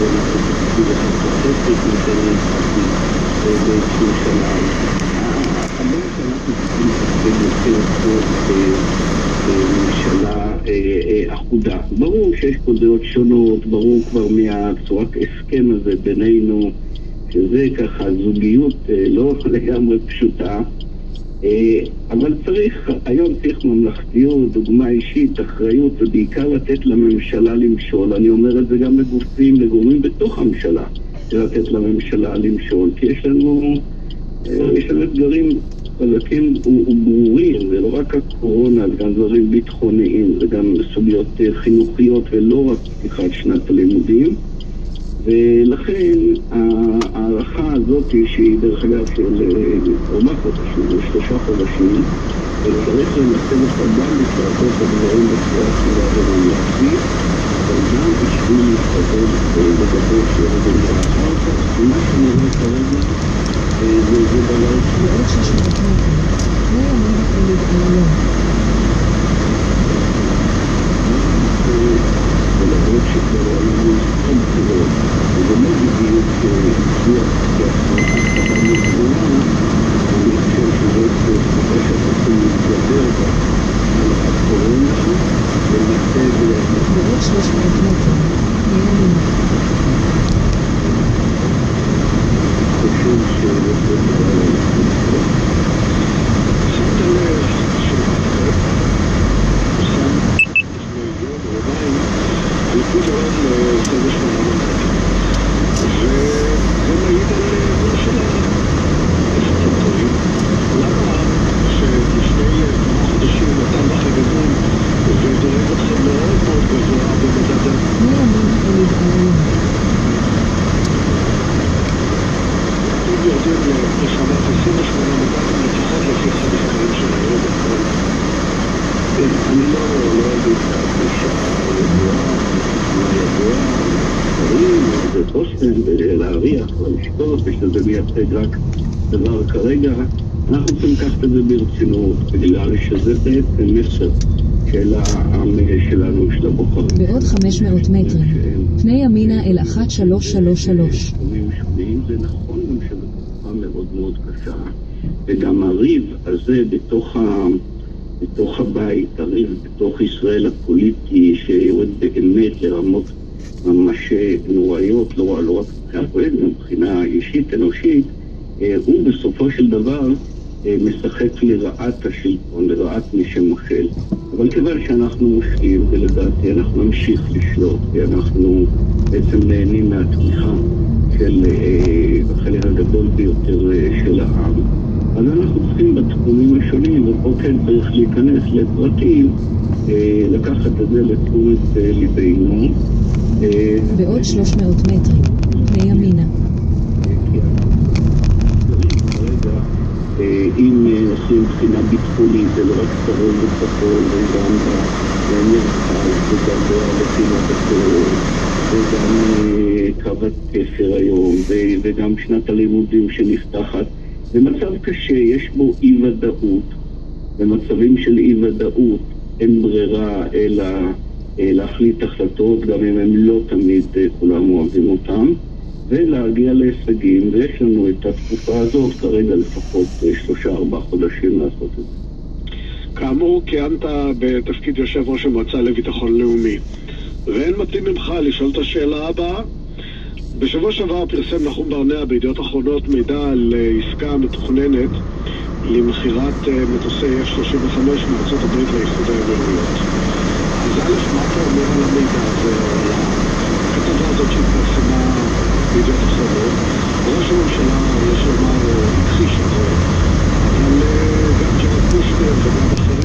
באיזשהו שיש פה דעות שונות, ברור כבר מהצורת הסכם הזה בינינו, שזה ככה זוגיות לא לגמרי פשוטה. אבל צריך, היום צריך ממלכתיות, דוגמה אישית, אחריות, ובעיקר לתת לממשלה למשול. אני אומר את זה גם לגופים, לגורמים בתוך הממשלה, לתת לממשלה למשול, כי יש לנו, יש לנו אתגרים חלקים וברורים, זה לא רק הקורונה, זה גם דברים ביטחוניים, זה גם סוגיות חינוכיות ולא רק פתיחת שנת הלימודים. ולכן ההערכה הזאת, שהיא דרך אגב של ארבעה חודשים שלושה חודשים, צריך לנצל אותה גם בשעתו את הדברים בצורה טובה וראייתית, אבל גם בשביל להסתכל לגבי שזה נראה אחר כך, מה שנראה כרגע זה דבר... ועוד יורדים לשנת 28 מנדטים לפחות לפי אחד הסקרים של היום הכל. אני לא אגיד את הפגישה הידועה, מה ידוע, סקרים, זה בוסטן, ולהריח ולשתות, ושזה מייצג רק דבר כרגע. אנחנו צריכים לקחת את זה ברצינות, בגלל שזה בעצם מסר של העם. בעוד חמש מאות מטרים, פני ימינה אל אחת שלוש שלוש שלוש. תחומים שונים, זה נכון וגם הריב הזה בתוך, ה, בתוך הבית, הריב בתוך ישראל הפוליטי, שיורד באמת לרמות ממש נוראיות, לא, לא רק מבחינה פוליטית, גם מבחינה אישית, אנושית, אה, הוא בסופו של דבר אה, משחק לרעת השלטון, לרעת מי שמושל. אבל כיוון שאנחנו מושלים, ולדעתי אנחנו נמשיך לשלוט, כי אנחנו בעצם נהנים מהתמיכה של אה, החלק הגדול ביותר אה, של העם. אז אנחנו צריכים בתחומים השונים, ופה כן צריך להיכנס לפרטים, אה, לקחת את זה לתשומת אה, ליבנו. אה, בעוד שלוש מאות מטרים, פני ימינה. אם עושים בחינה ביטחונית, זה לא רק צרון וצפון, וגם במרכז, וגם בפינות הטרור, וגם קו התפר היום, וגם שנת הלימודים שנפתחת. במצב קשה, יש בו אי-ודאות. במצבים של אי-ודאות אין ברירה אלא אה, להחליט החלטות, גם אם הם לא תמיד אה, כולם אוהבים אותם. ולהגיע להישגים, ויש לנו את התקופה הזאת כרגע לפחות אה, שלושה-ארבעה חודשים לעשות את זה. כאמור, כיהנת בתפקיד יושב ראש המועצה לביטחון לאומי. ואין מתאים ממך לשאול את השאלה הבאה. בשבוע שעבר פרסם נחום ברנע בידיעות אחרונות מידע על אה, עסקה מתוכננת למכירת אה, מטוסי F-35 מארצות הברית לאיחוד האמירויות. אז א', מה אתה אומר על המידע הזה, על הכתבה הזאת שהתפרסמה בידיעות אחרונות? ראש הממשלה, יש לומר, הכחיש את זה, אבל אה, גם ג'רד קושנר וגם